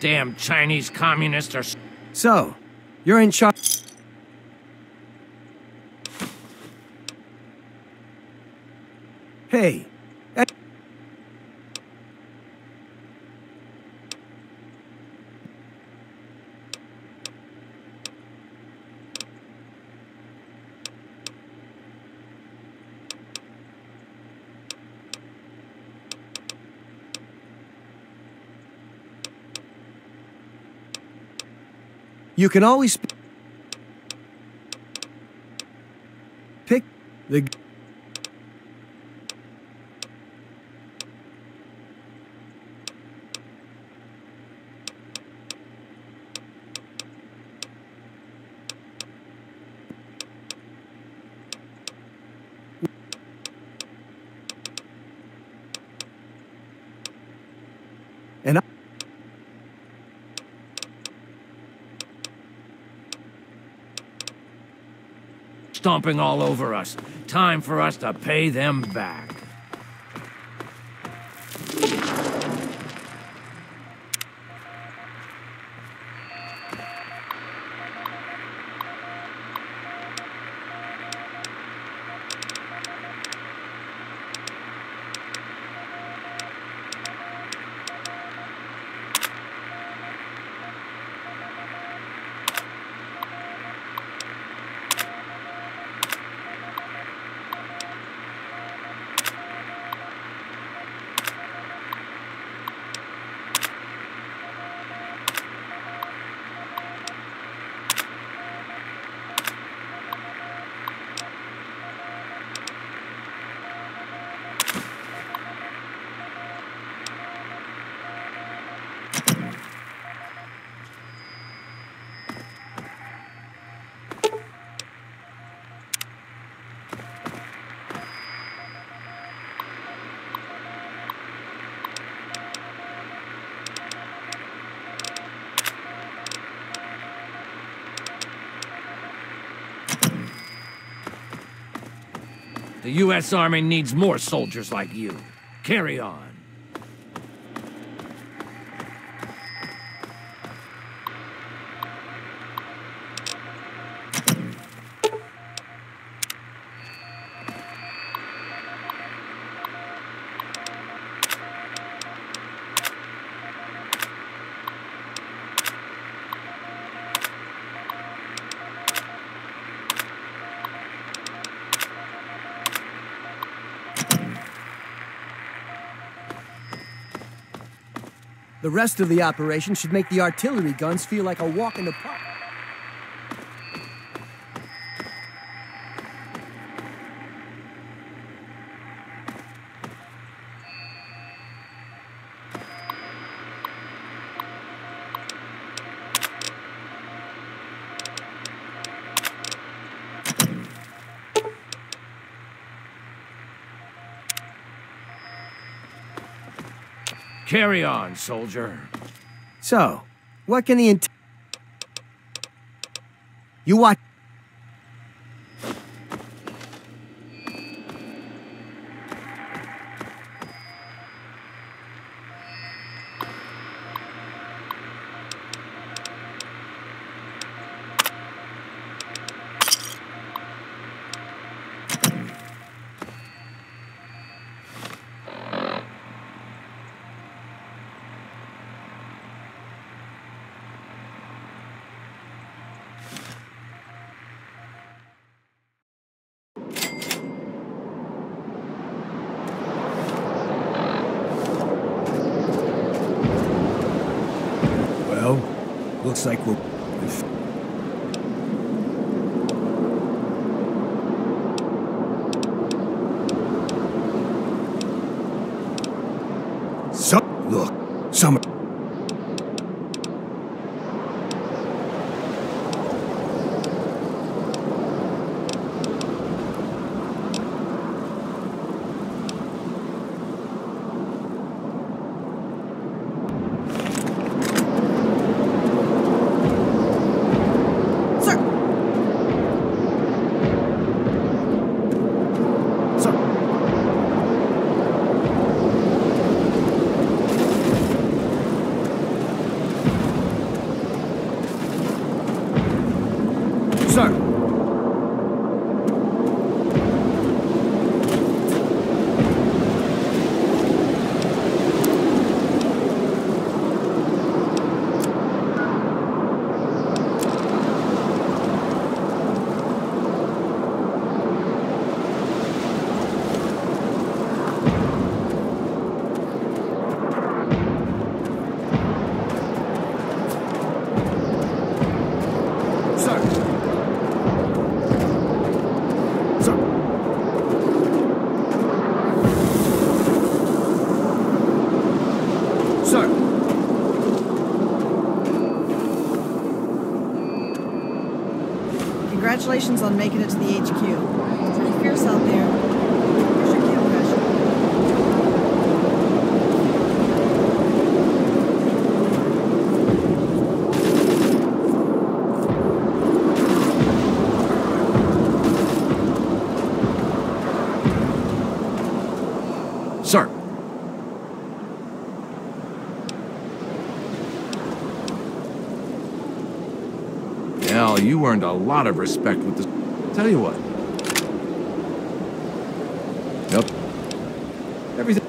Damn Chinese communists are... So, you're in charge... Hey, You can always pick the and I stomping all over us. Time for us to pay them back. The U.S. Army needs more soldiers like you. Carry on. The rest of the operation should make the artillery guns feel like a walk in the park. Carry on, soldier. So, what can the You watch. Looks like we're. So, look, some. Sir! Sir! Sir. Sir. Sir. Sir. Congratulations on making it to the HQ. Pretty fierce out there. Sir. Hell, you earned a lot of respect with this. Tell you what. Yep. Everything.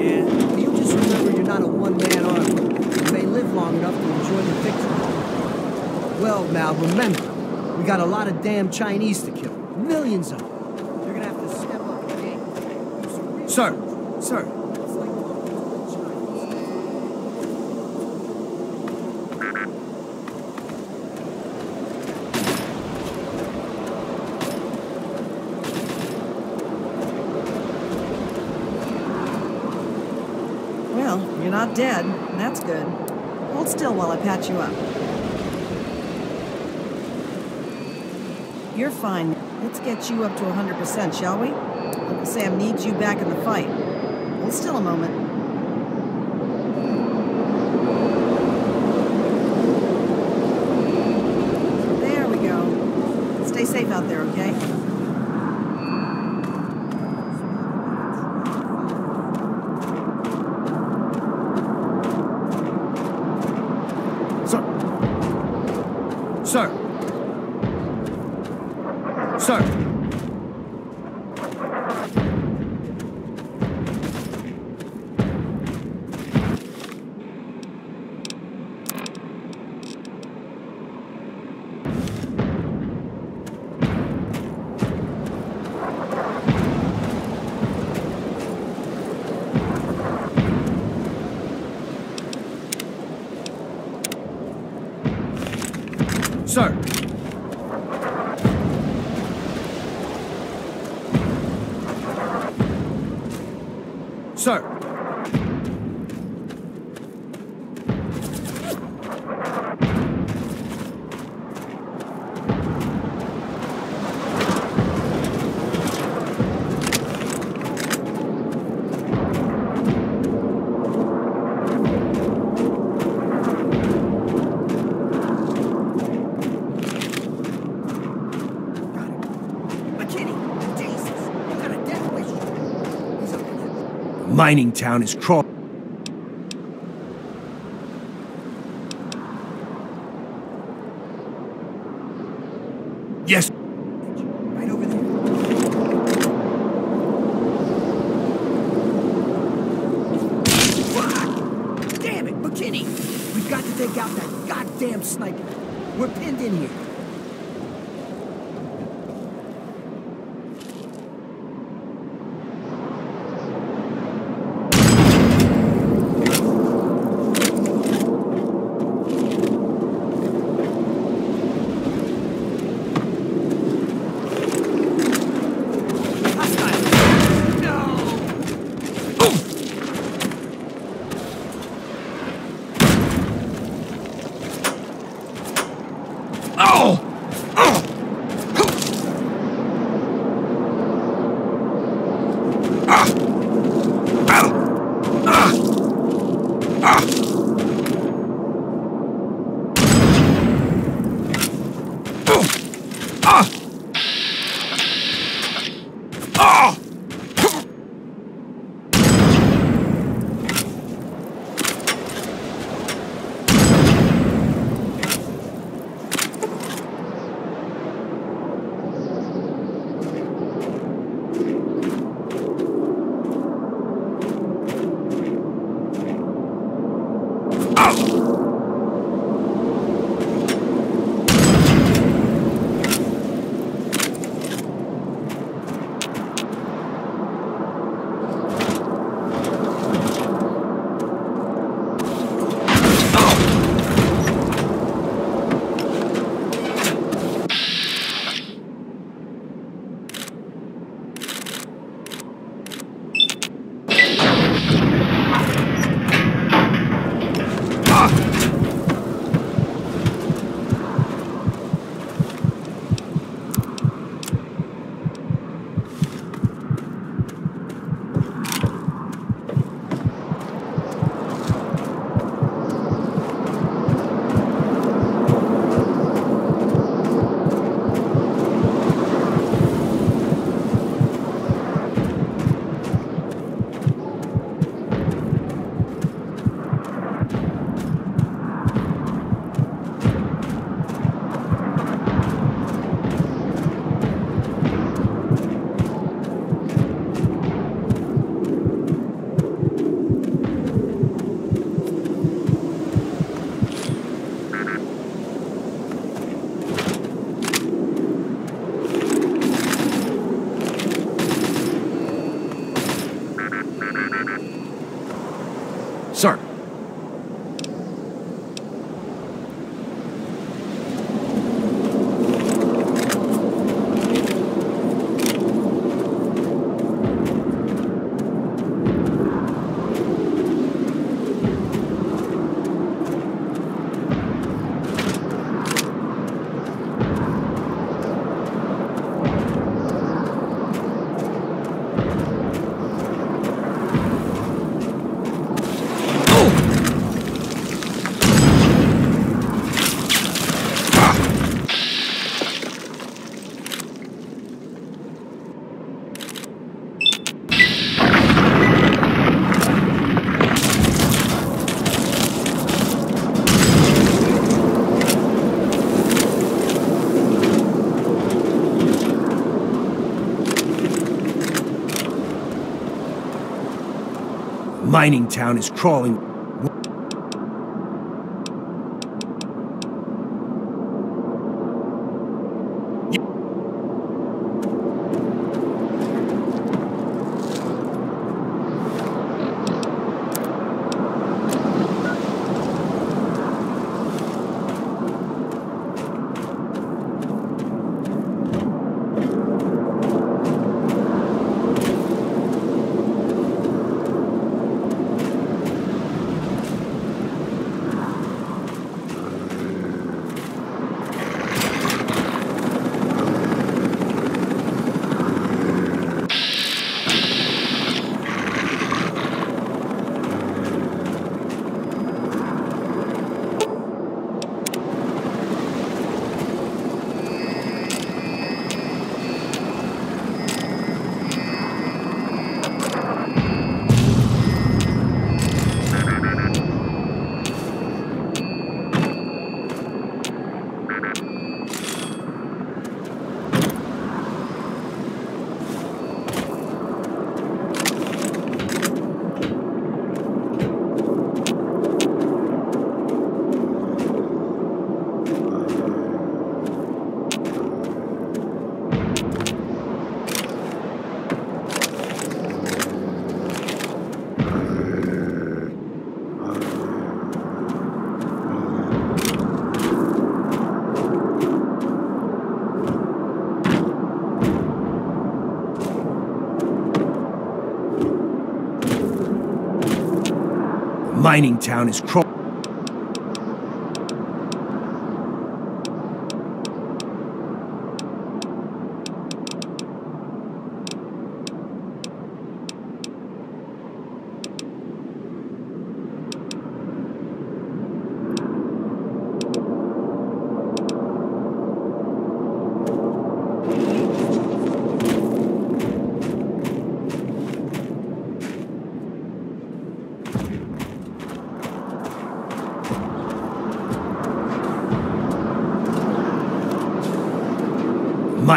Yeah. You just remember you're not a one-man army. You may live long enough to enjoy the victory. Well, now remember, we got a lot of damn Chinese to kill. Millions of them. You're gonna have to step up your game. Sir, sir. It's like talking to the Chinese. Well, you're not dead. That's good. Hold still while I patch you up. You're fine. Let's get you up to 100%, shall we? Uncle Sam needs you back in the fight. Hold still a moment. There we go. Stay safe out there, okay? Sir. Sir. Sir. Sir. Sir. McKinney, Jesus, you got a death wish. He's up in there. Mining town is crawl. Oh! Mining town is crawling. Mining town is crawling.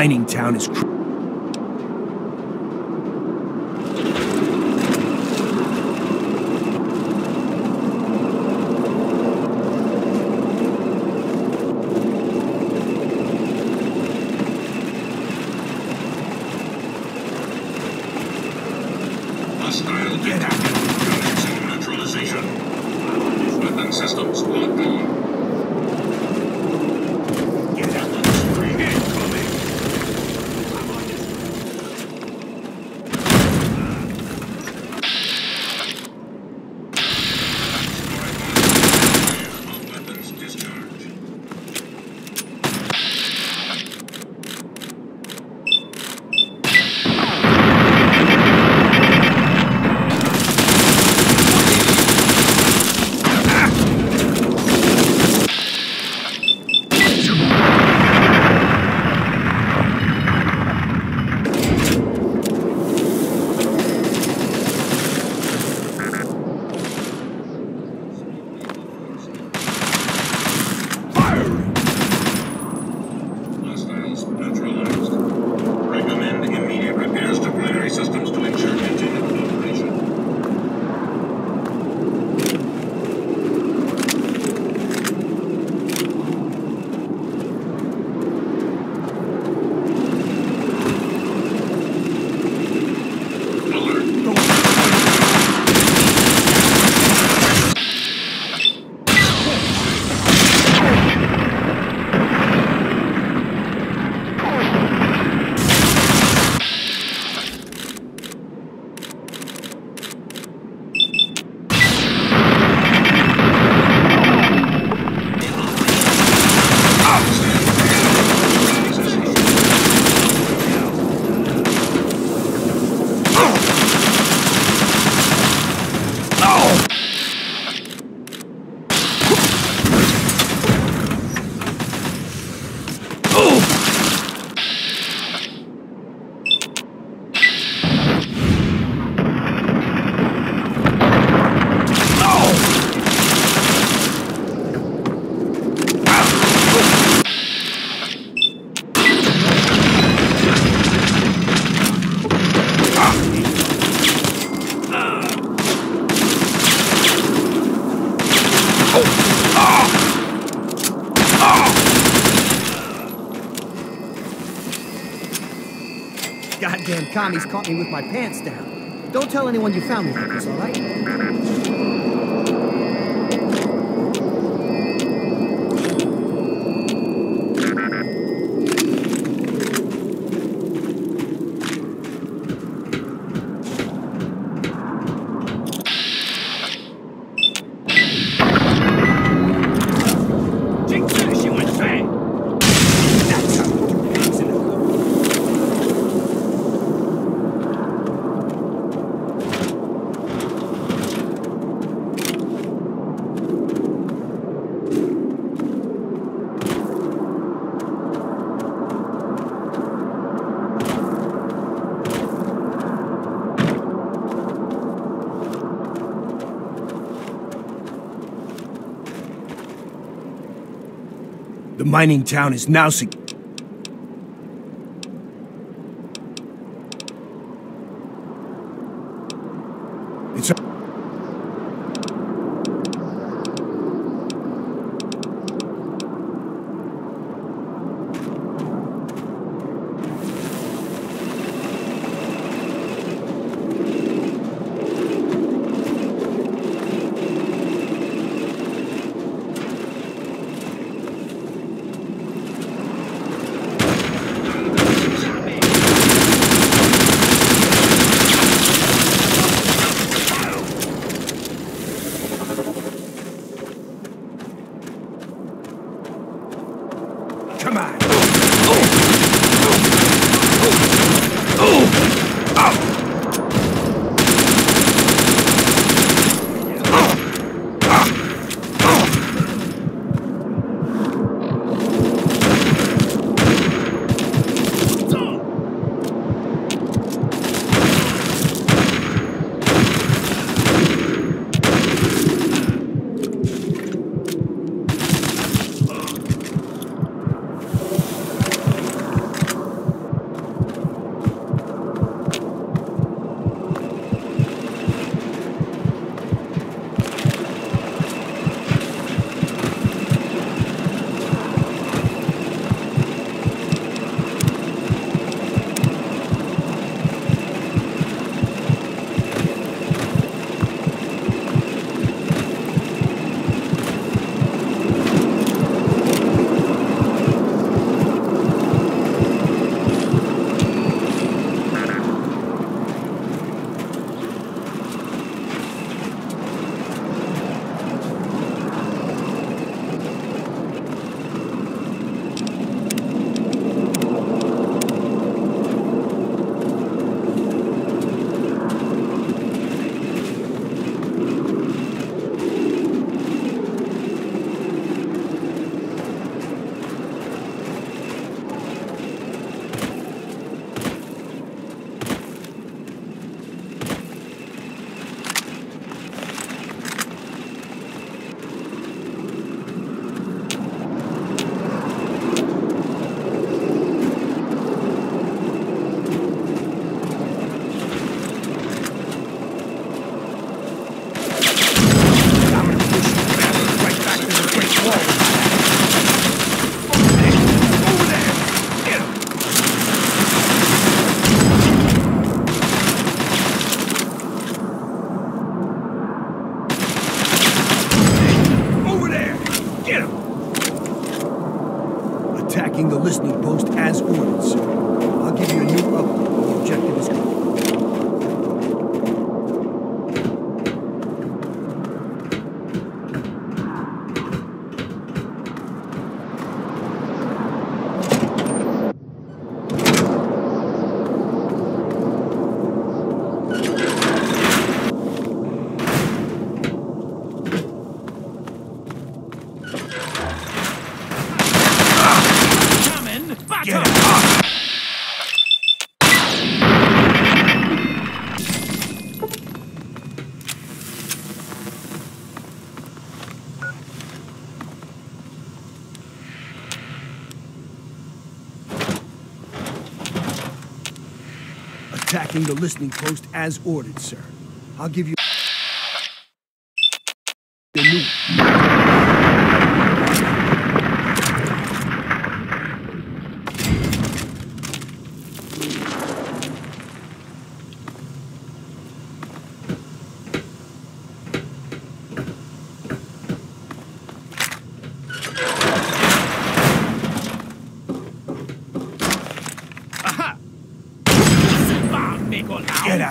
Mining town is Goddamn commies caught me with my pants down. Don't tell anyone you found me like this, all right? Mining town is now secure. The listening post as ordered, sir. I'll give you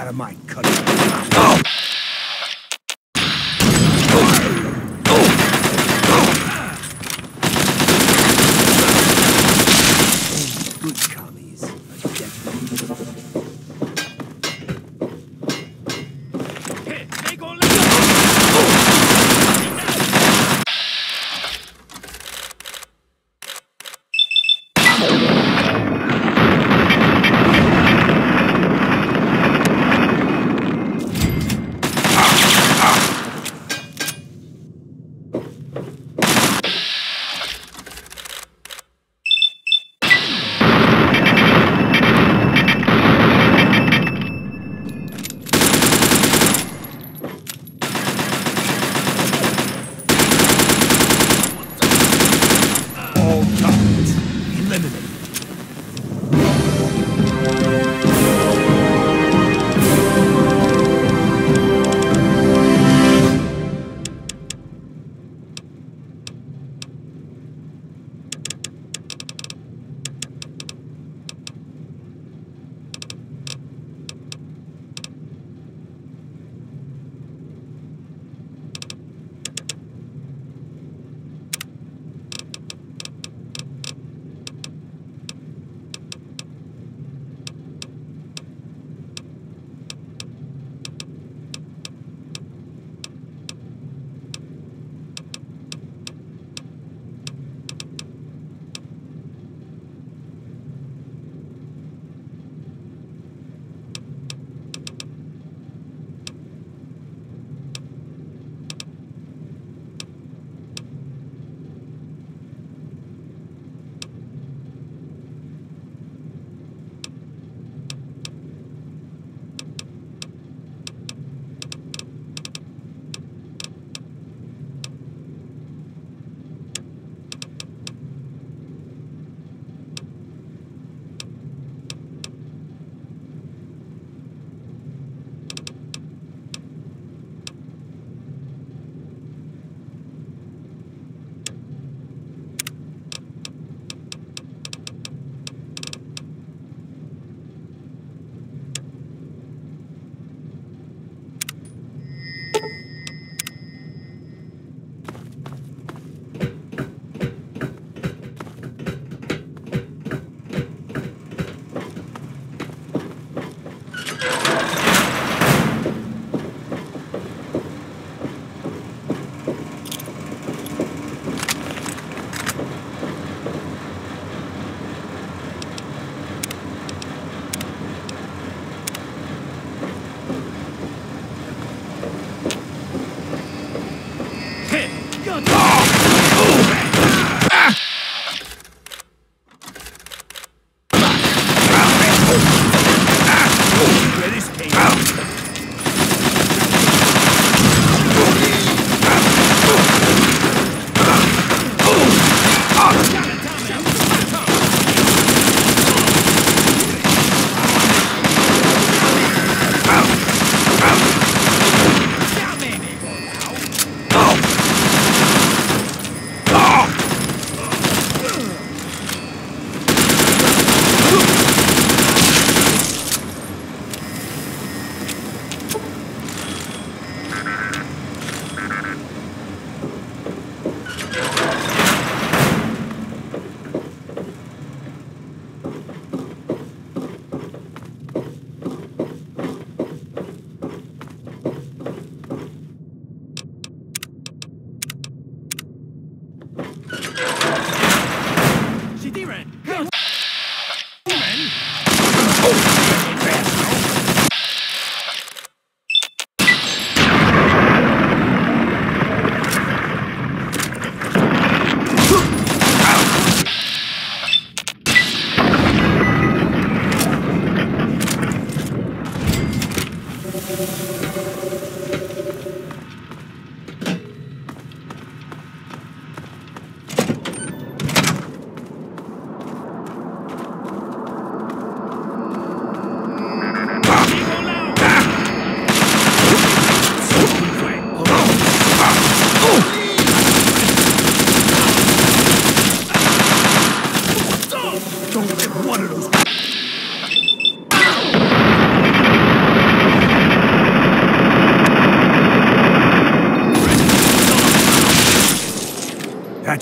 out of my cut.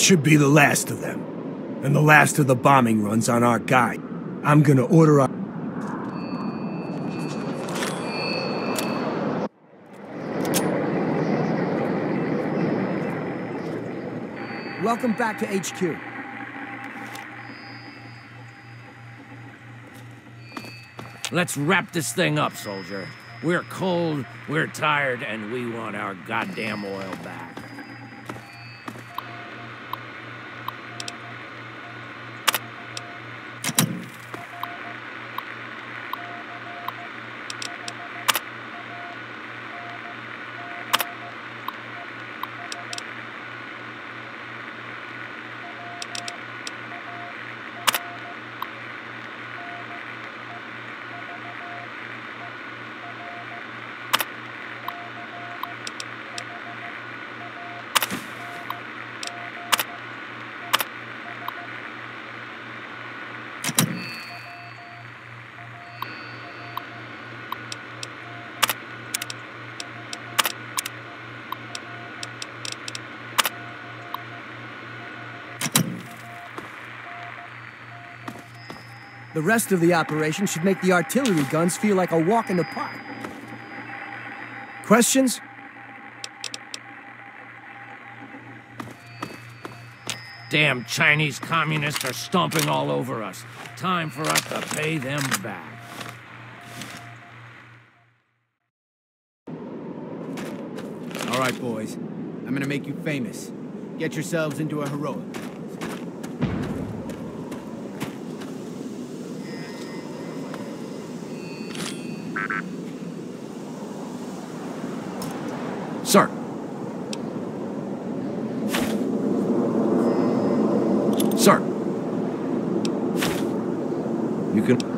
Should be the last of them. And the last of the bombing runs on our guy. I'm gonna order our... Welcome back to HQ. Let's wrap this thing up, soldier. We're cold, we're tired, and we want our goddamn oil back. The rest of the operation should make the artillery guns feel like a walk in the park. Questions? Damn Chinese communists are stomping all over us. Time for us to pay them back. All right, boys. I'm gonna make you famous. Get yourselves into a heroic. Sir. Sir. You can...